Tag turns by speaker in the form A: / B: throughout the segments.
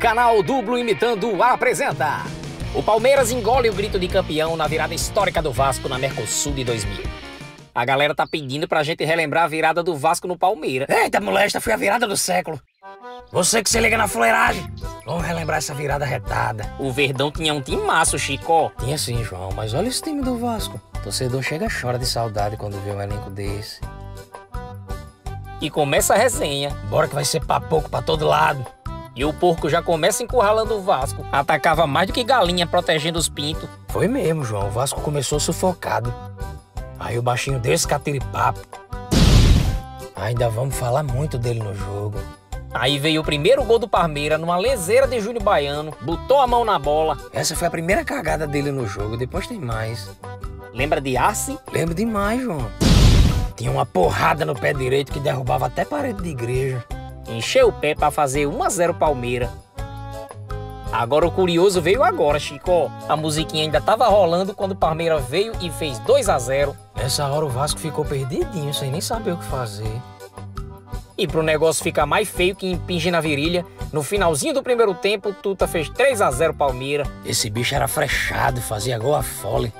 A: Canal Dublo Imitando apresenta. O Palmeiras engole o grito de campeão na virada histórica do Vasco na Mercosul de 2000. A galera tá pedindo pra gente relembrar a virada do Vasco no Palmeiras.
B: Eita, molesta, foi a virada do século. Você que se liga na fuleiragem. Vamos relembrar essa virada retada.
A: O Verdão tinha um time massa, Chico.
B: Tinha sim, João, mas olha esse time do Vasco. O torcedor chega e chora de saudade quando vê um elenco desse.
A: E começa a resenha.
B: Bora que vai ser papoco pra todo lado.
A: E o porco já começa encurralando o Vasco. Atacava mais do que galinha protegendo os pintos.
B: Foi mesmo, João. O Vasco começou sufocado. Aí o baixinho deu esse catiripapo. Ainda vamos falar muito dele no jogo.
A: Aí veio o primeiro gol do Parmeira numa leseira de Júnior Baiano, botou a mão na bola.
B: Essa foi a primeira cagada dele no jogo, depois tem mais.
A: Lembra de Arce?
B: Lembro demais, João. Tinha uma porrada no pé direito que derrubava até parede de igreja.
A: Encheu o pé para fazer 1 a 0 Palmeira. Agora o curioso veio agora, Chico. A musiquinha ainda tava rolando quando o Palmeira veio e fez 2 a 0.
B: Nessa hora o Vasco ficou perdidinho, sem nem saber o que fazer.
A: E pro negócio ficar mais feio que impinge na virilha, no finalzinho do primeiro tempo, Tuta fez 3 a 0 Palmeira.
B: Esse bicho era frechado, fazia gol a fole.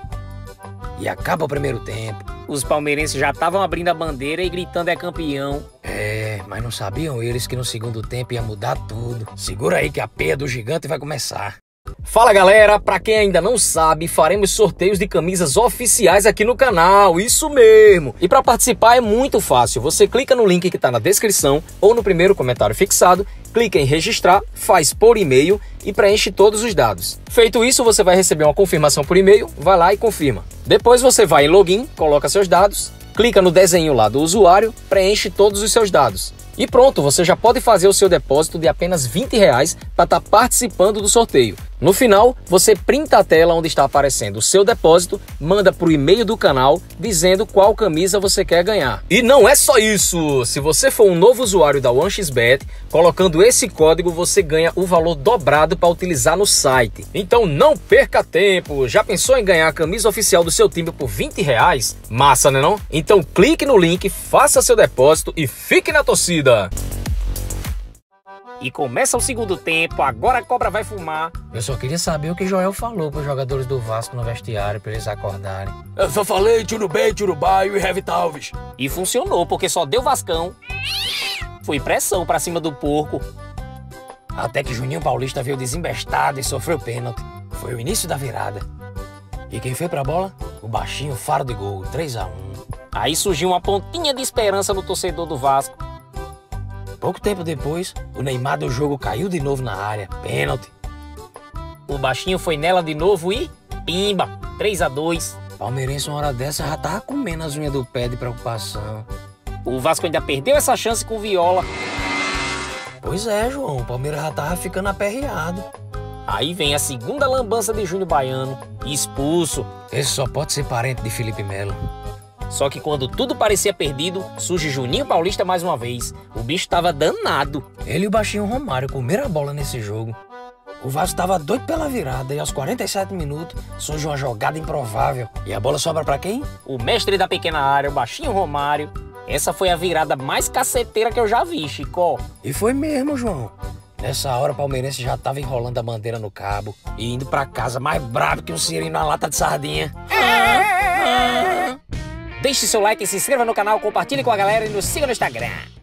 B: E acaba o primeiro tempo.
A: Os palmeirenses já estavam abrindo a bandeira e gritando é campeão.
B: É, mas não sabiam eles que no segundo tempo ia mudar tudo. Segura aí que a peia do gigante vai começar.
A: Fala galera, pra quem ainda não sabe, faremos sorteios de camisas oficiais aqui no canal, isso mesmo! E para participar é muito fácil, você clica no link que tá na descrição ou no primeiro comentário fixado, clica em registrar, faz por e-mail e preenche todos os dados. Feito isso, você vai receber uma confirmação por e-mail, vai lá e confirma. Depois você vai em login, coloca seus dados, clica no desenho lá do usuário, preenche todos os seus dados. E pronto, você já pode fazer o seu depósito de apenas 20 reais para estar tá participando do sorteio. No final, você printa a tela onde está aparecendo o seu depósito, manda para o e-mail do canal dizendo qual camisa você quer ganhar. E não é só isso! Se você for um novo usuário da OneXBet, colocando esse código você ganha o valor dobrado para utilizar no site. Então não perca tempo! Já pensou em ganhar a camisa oficial do seu time por 20 reais? Massa, né não? Então clique no link, faça seu depósito e fique na torcida! E começa o segundo tempo, agora a cobra vai fumar.
B: Eu só queria saber o que Joel falou para os jogadores do Vasco no vestiário para eles acordarem.
C: Eu só falei tiro bem, tiro baio e heavy talves.
A: E funcionou, porque só deu Vascão. Foi pressão para cima do porco.
B: Até que Juninho Paulista veio desembestado e sofreu pênalti. Foi o início da virada. E quem foi pra bola? O baixinho faro de gol, 3 a 1
A: Aí surgiu uma pontinha de esperança no torcedor do Vasco.
B: Pouco tempo depois, o Neymar do jogo caiu de novo na área, pênalti.
A: O baixinho foi nela de novo e pimba, 3 a 2
B: Palmeirense uma hora dessa já tava comendo as unhas do pé de preocupação.
A: O Vasco ainda perdeu essa chance com o Viola.
B: Pois é, João, o Palmeiras já tava ficando aperreado.
A: Aí vem a segunda lambança de Júnior Baiano, expulso.
B: Esse só pode ser parente de Felipe Melo.
A: Só que quando tudo parecia perdido, surge Juninho Paulista mais uma vez. O bicho tava danado.
B: Ele e o baixinho Romário comeram a bola nesse jogo. O Vasco tava doido pela virada e aos 47 minutos surge uma jogada improvável. E a bola sobra para quem?
A: O mestre da pequena área, o baixinho Romário. Essa foi a virada mais caceteira que eu já vi, Chico.
B: E foi mesmo, João. Nessa hora o palmeirense já tava enrolando a bandeira no cabo e indo para casa mais bravo que um siri na lata de sardinha.
A: Deixe seu like, se inscreva no canal, compartilhe com a galera e nos siga no Instagram.